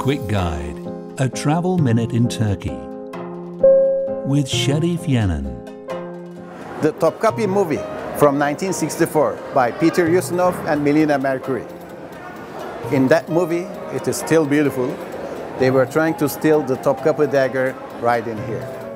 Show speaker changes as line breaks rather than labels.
Quick Guide A Travel Minute in Turkey with Şerif Yenen.
The Topkapi movie from 1964 by Peter Ustinov and Melina Mercouri. In that movie, it is still beautiful. They were trying to steal the Topkapi dagger right in here.